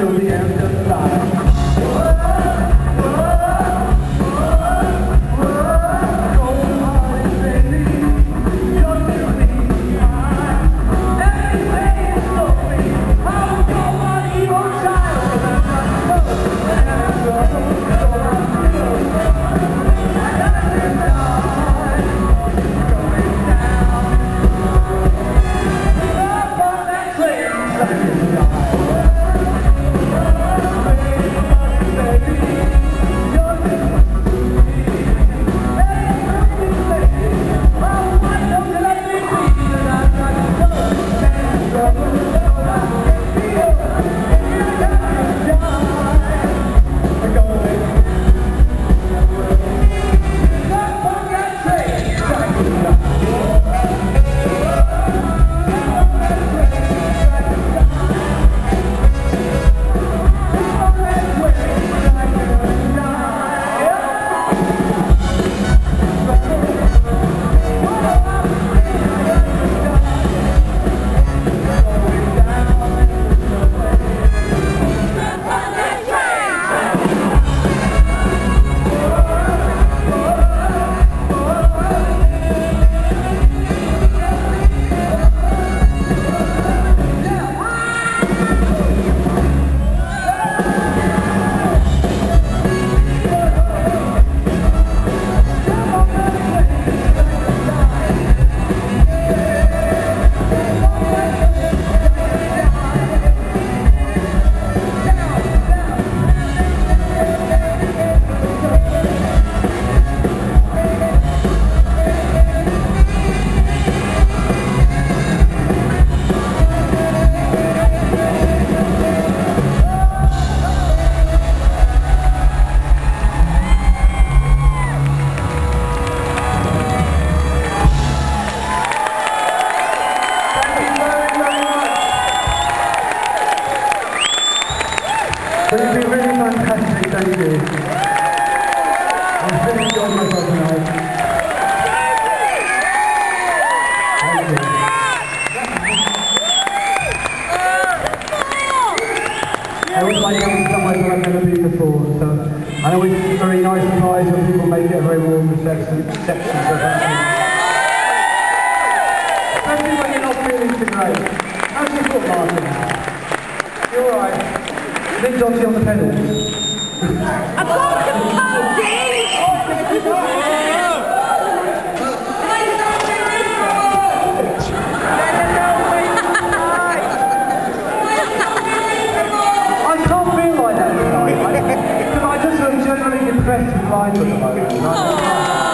till the end of time. It's been really fantastic, thank you. I've really enjoyed myself tonight. Thank you. I wish I knew somewhere that I've never been before, so I know it's very nice surprise when people make it a very warm reception, reception so thank you. Especially when you're not feeling too great. How's your foot, Martin? Dotty on the pedal. I got composing! I can't feel like that tonight. I, just am generally impressed with blind at the moment.